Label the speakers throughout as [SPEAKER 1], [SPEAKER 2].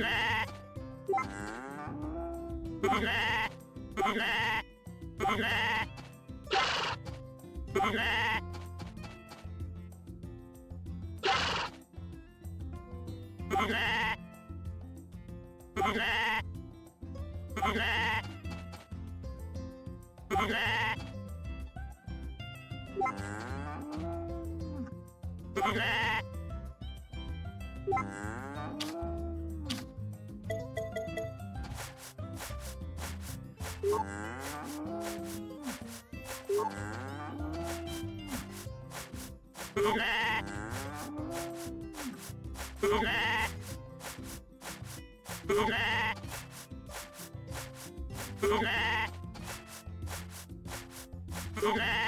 [SPEAKER 1] dumbass. Okay.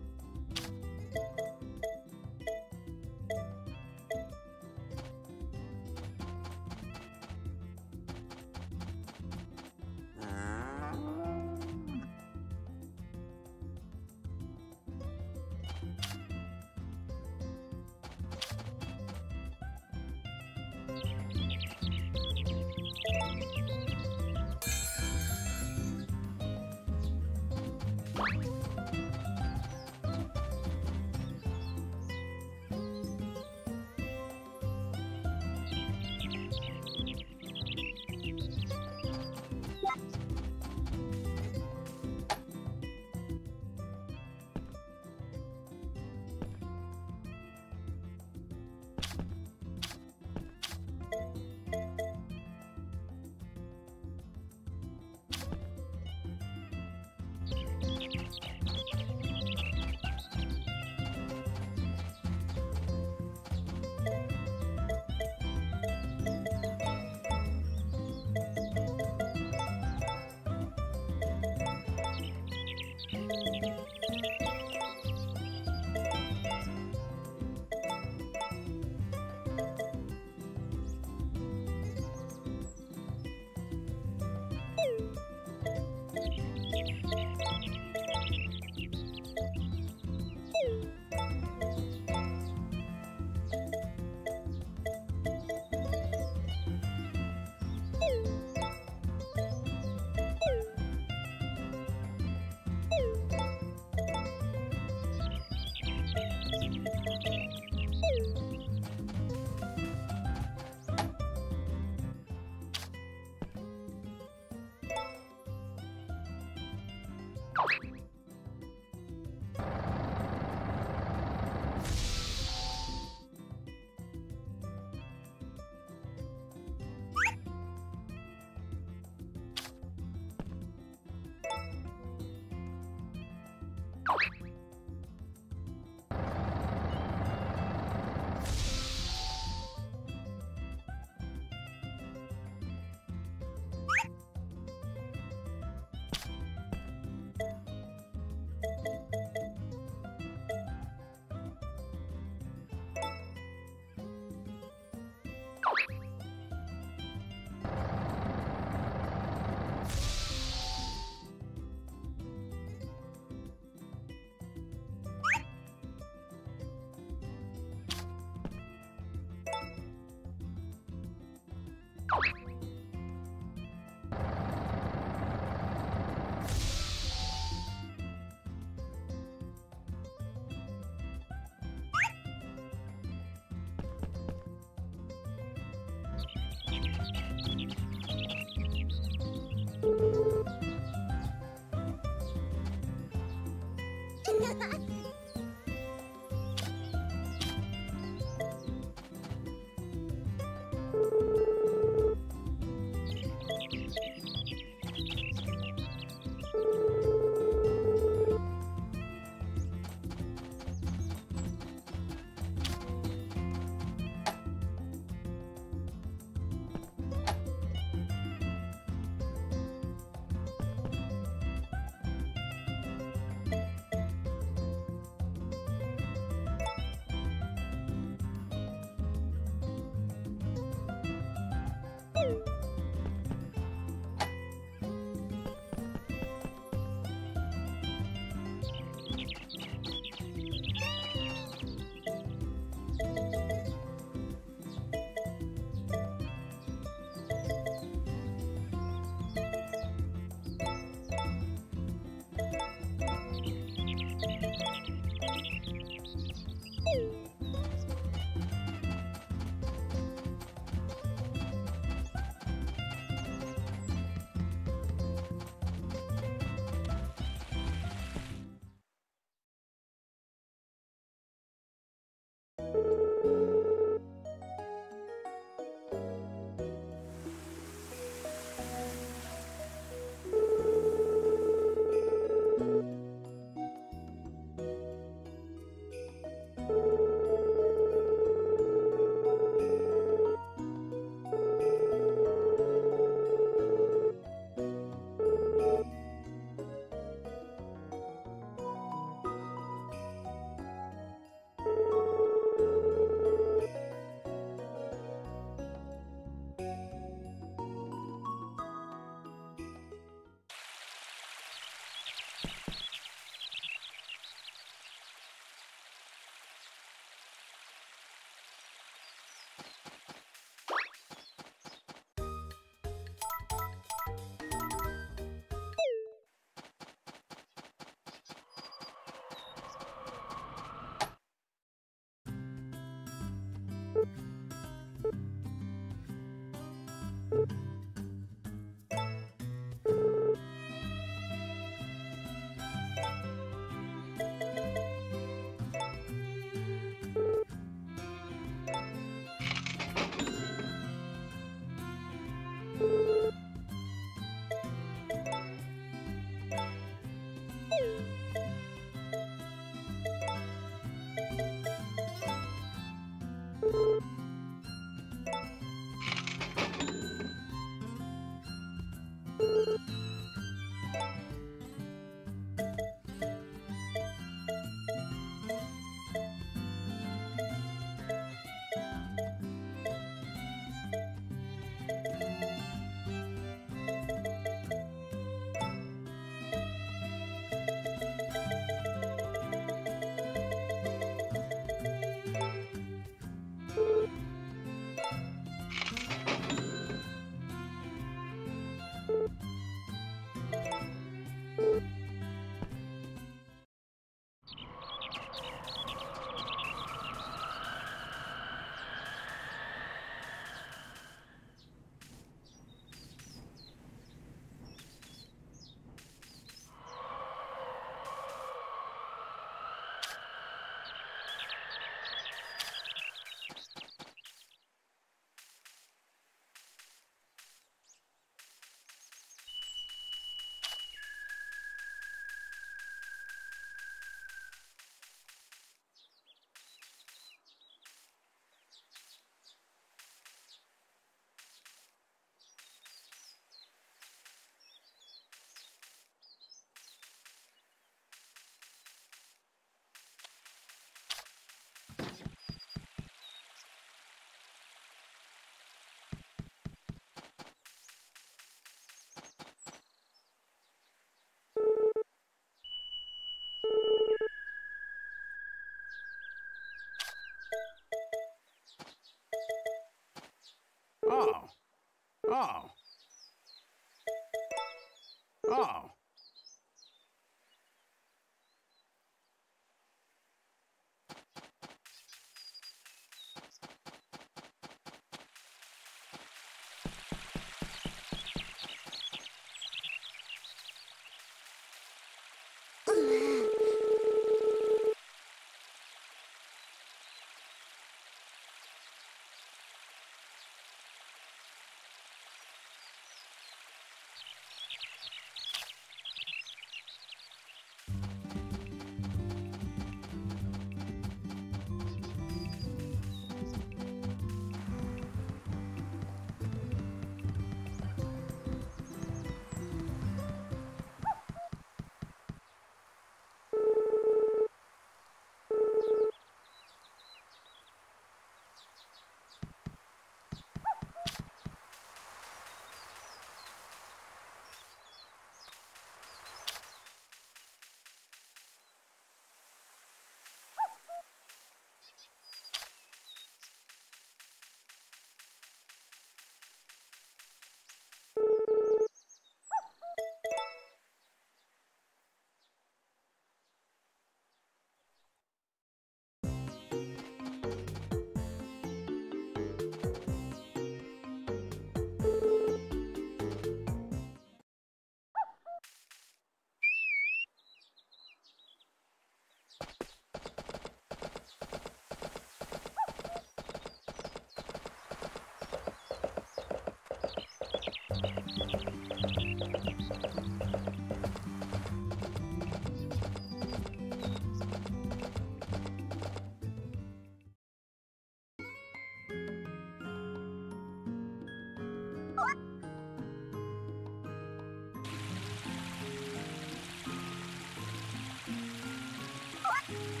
[SPEAKER 1] thank you.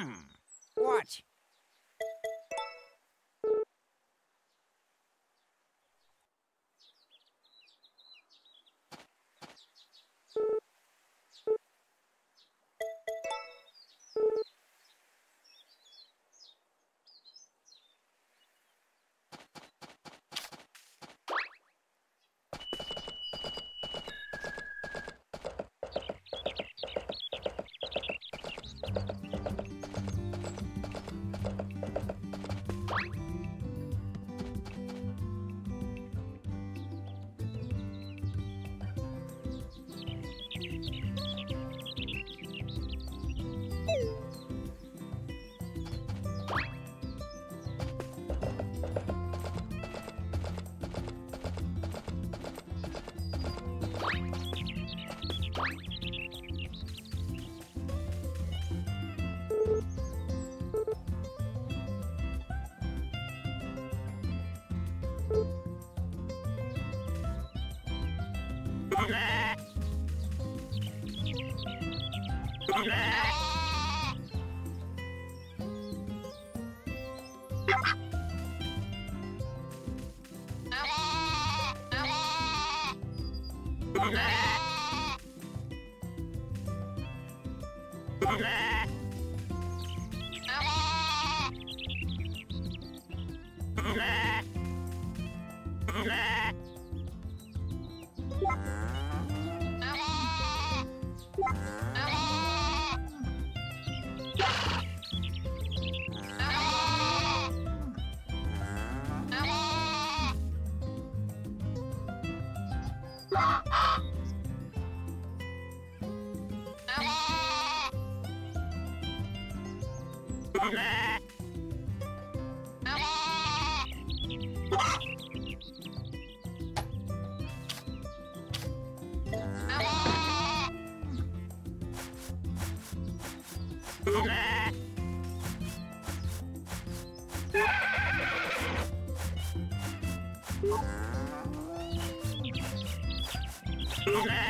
[SPEAKER 1] Hmm. What? man. Okay.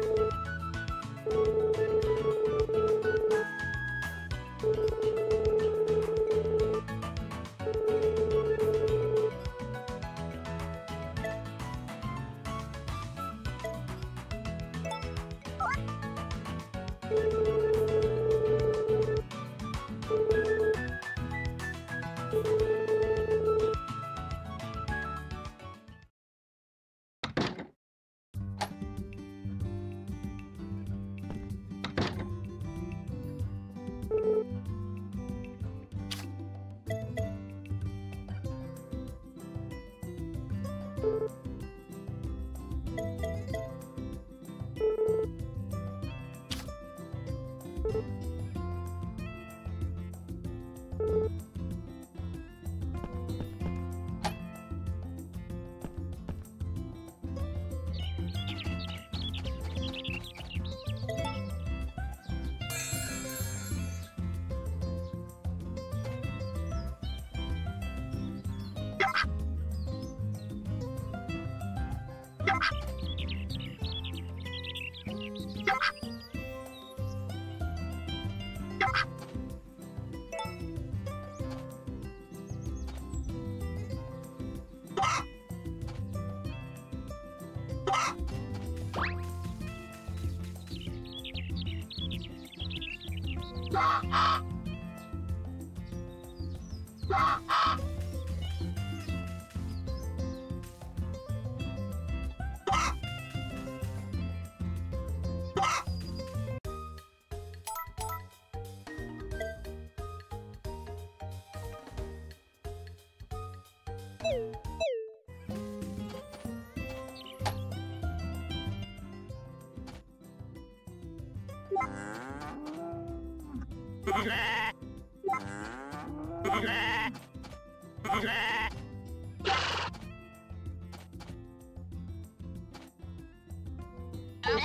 [SPEAKER 1] Okay.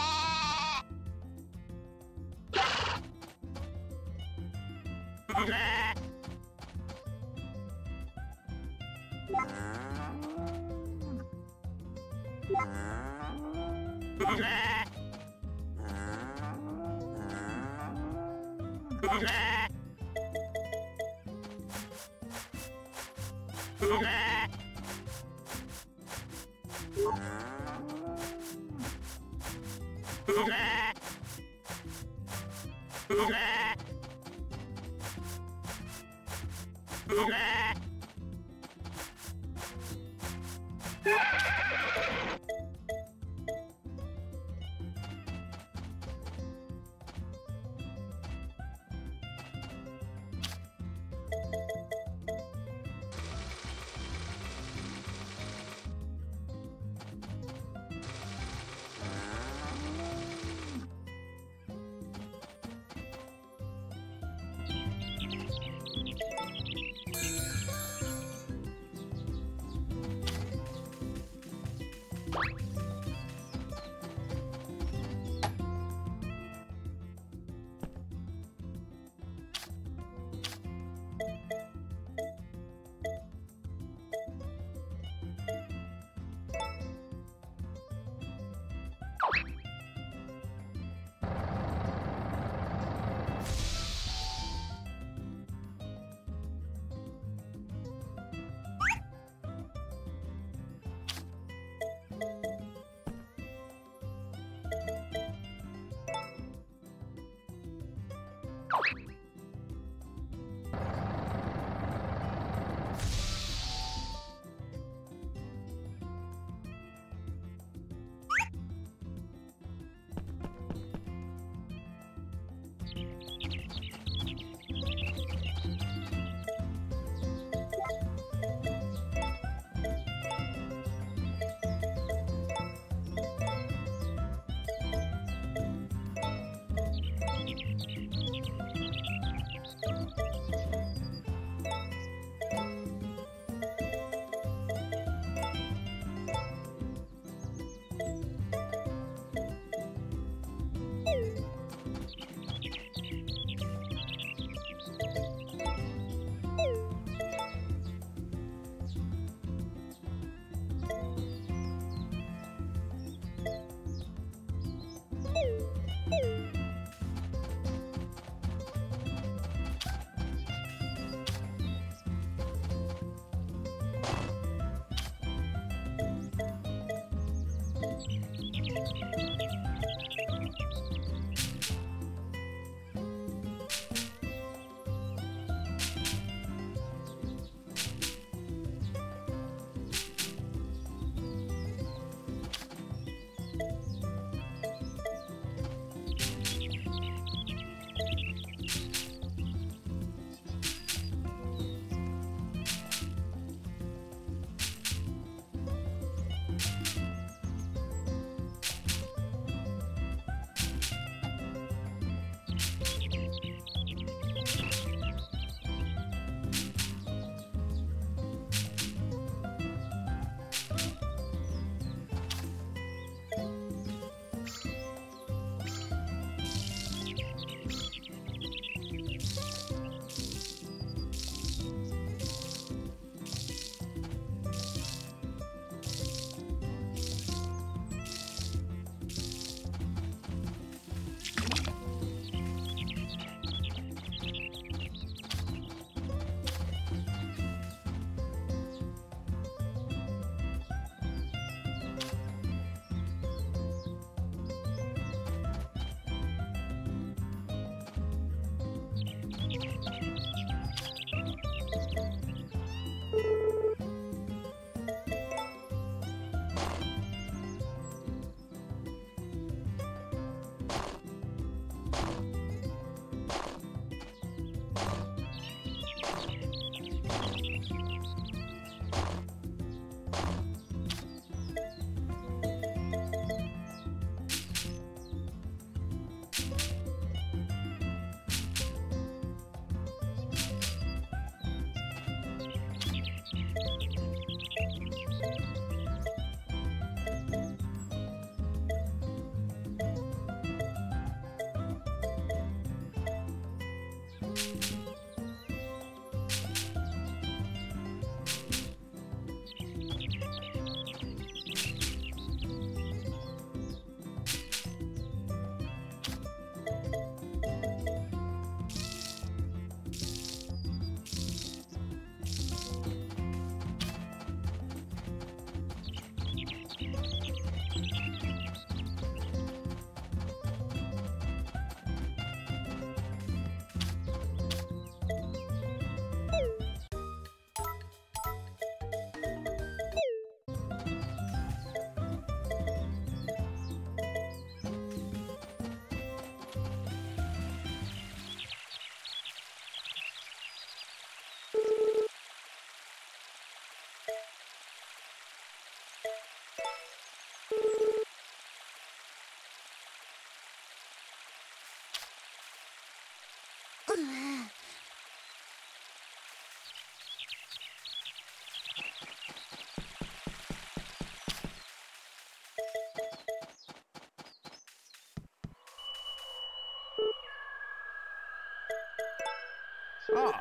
[SPEAKER 1] Oh.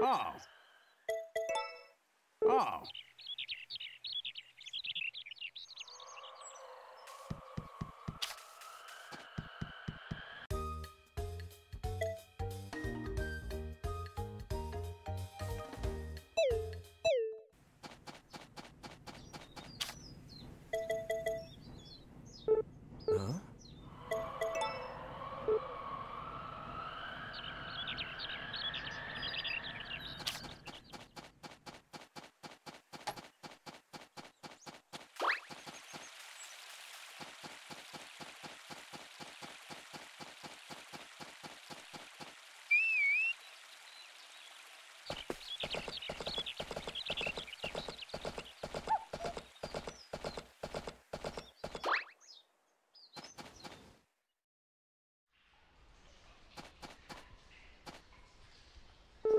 [SPEAKER 1] Oh. Oh.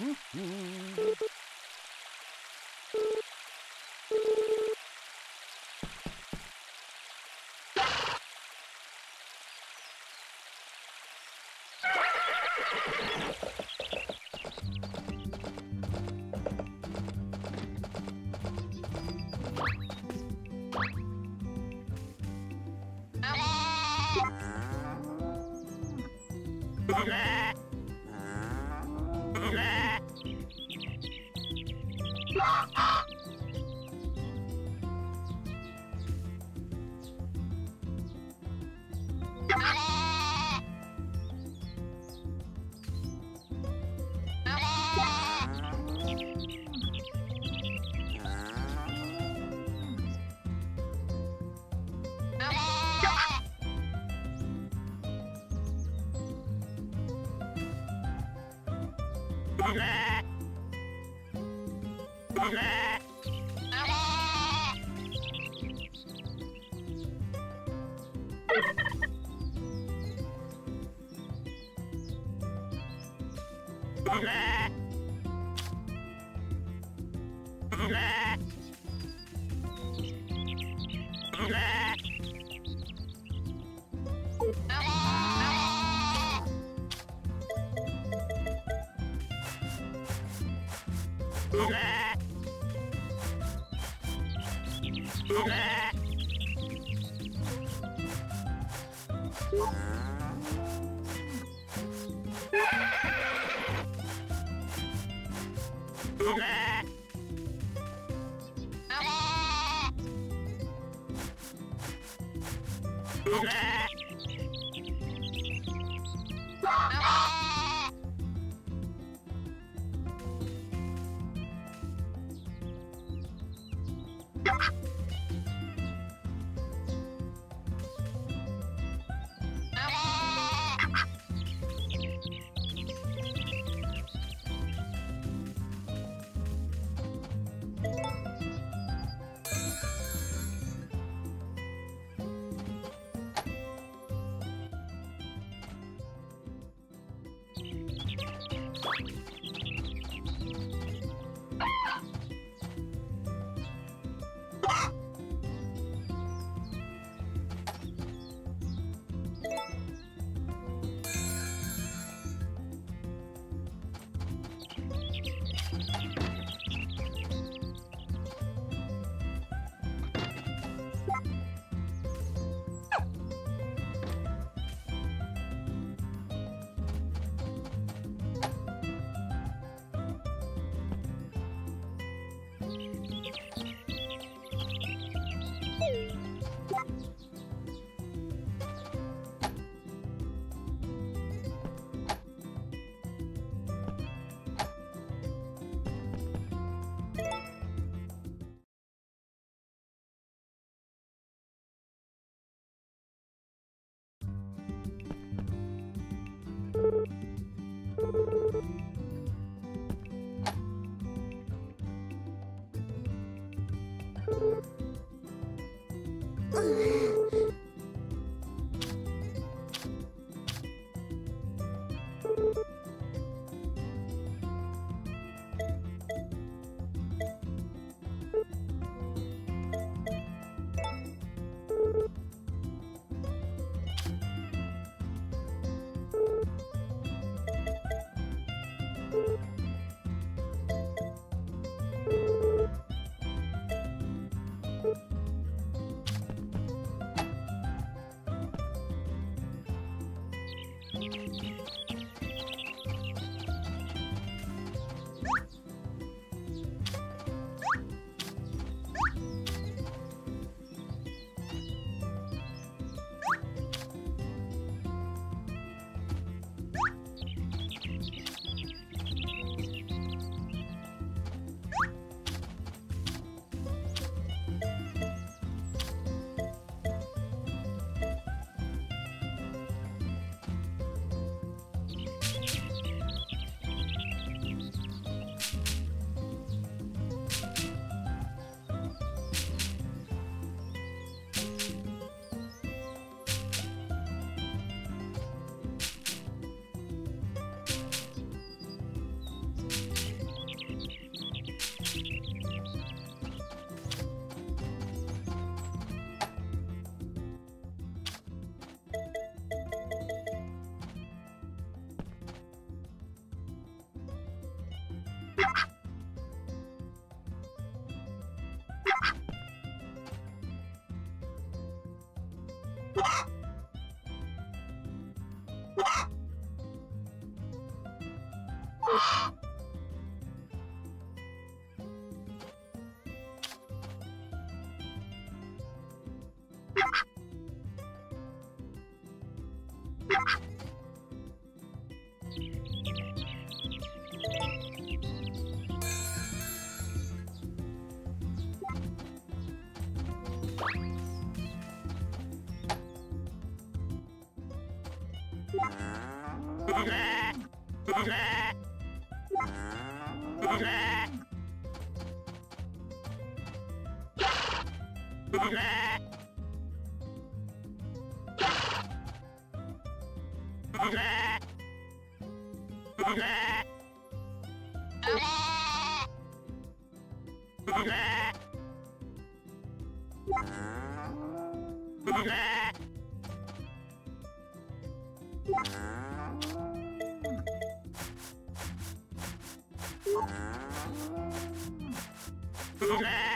[SPEAKER 1] you mm-hmm. Okay. Boop.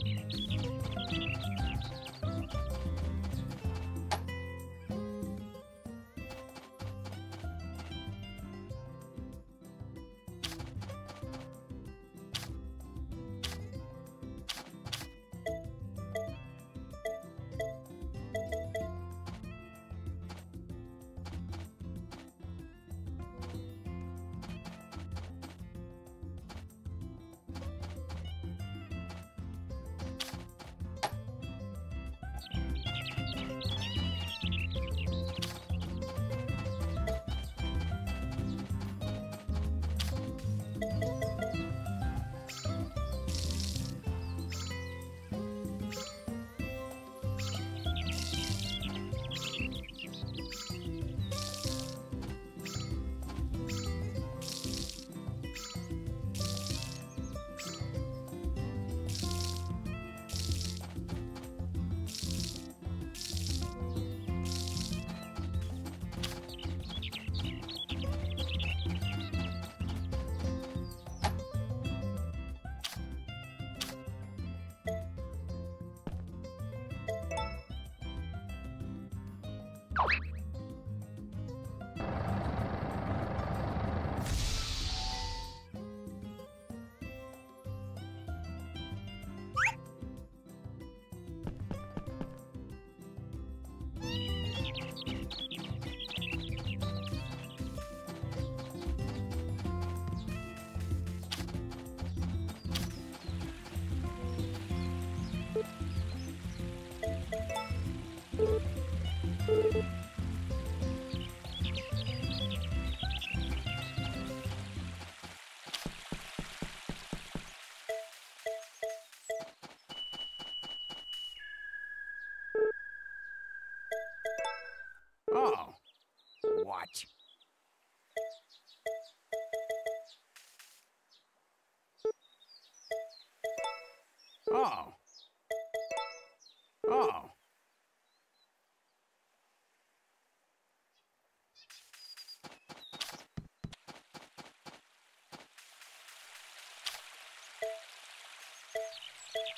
[SPEAKER 2] Thank you. thank you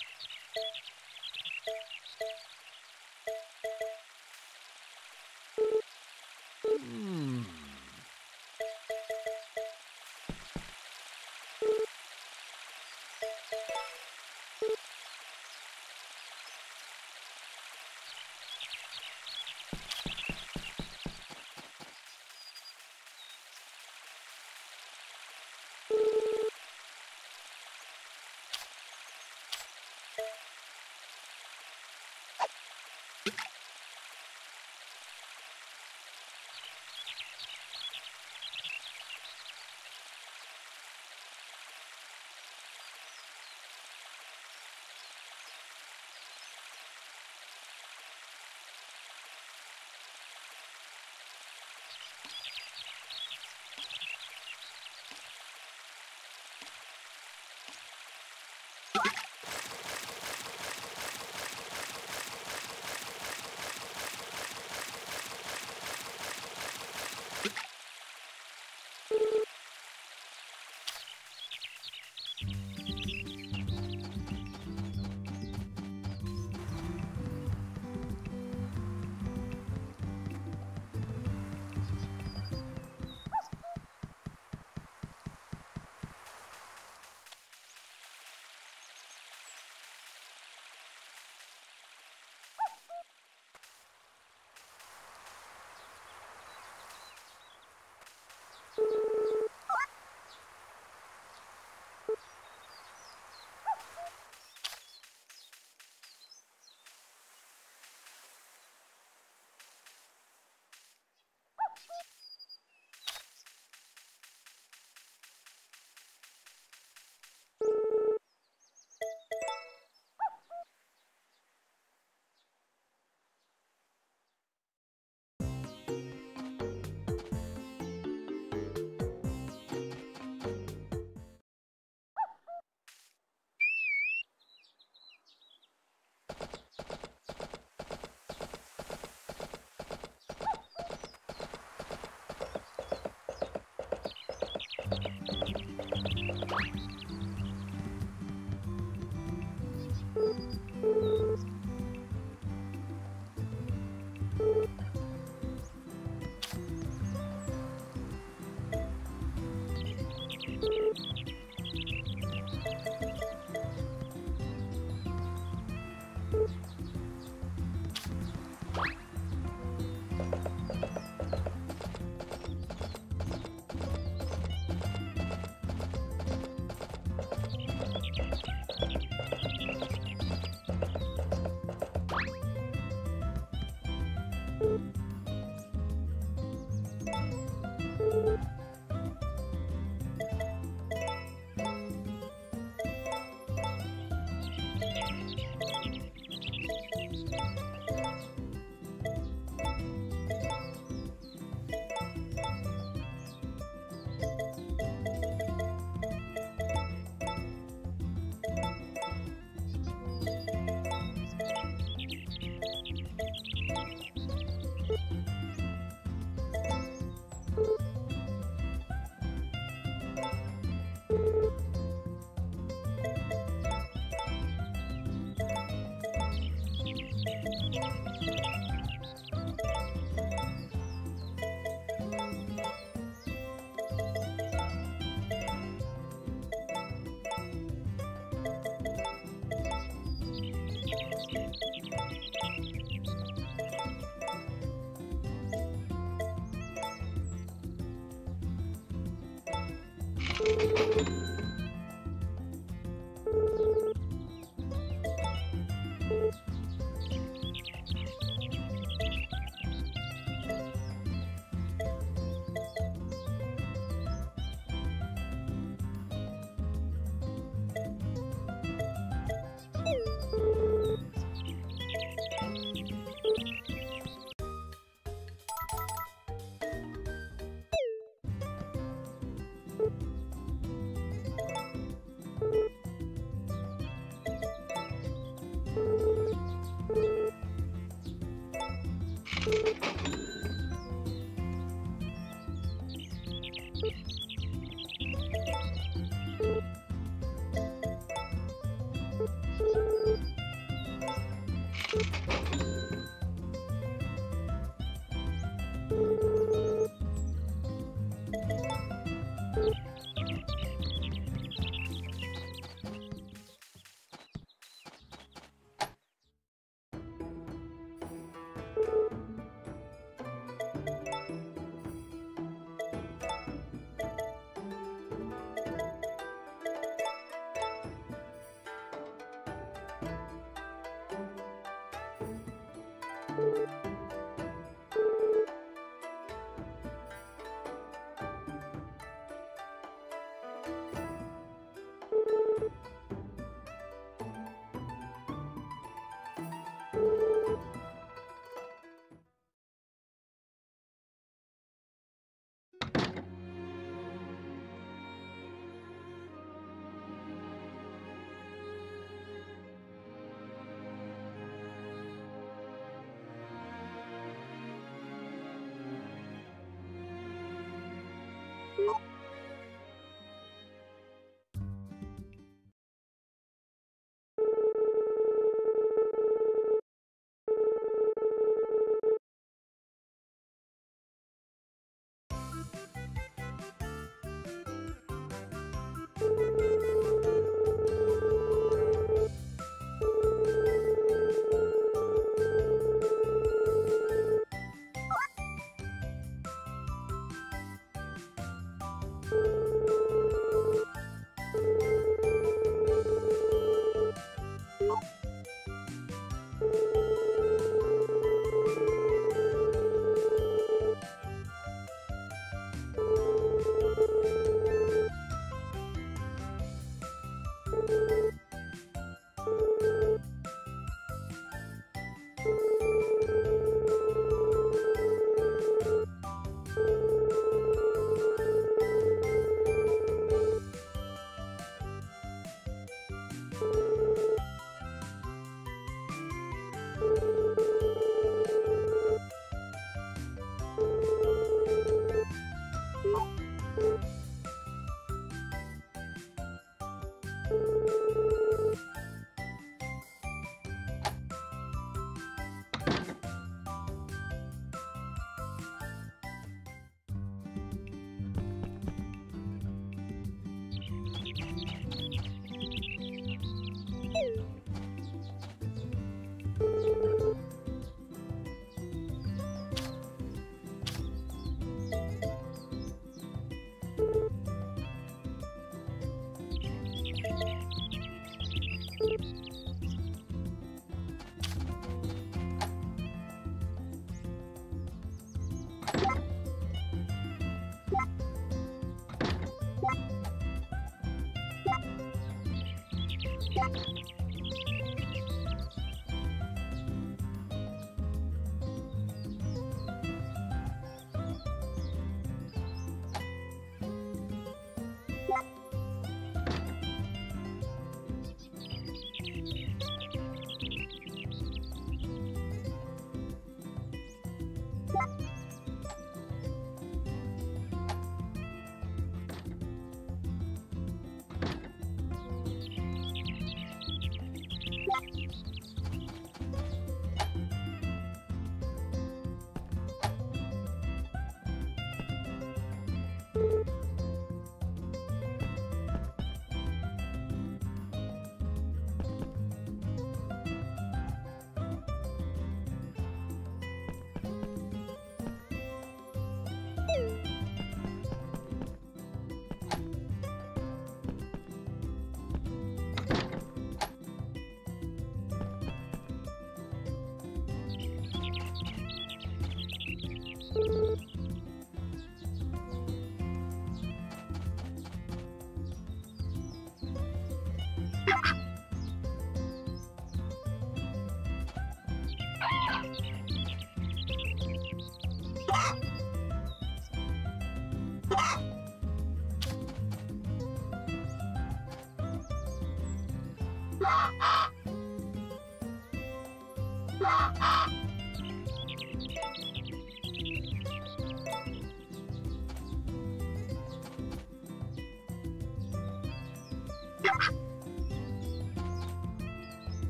[SPEAKER 2] Thank you.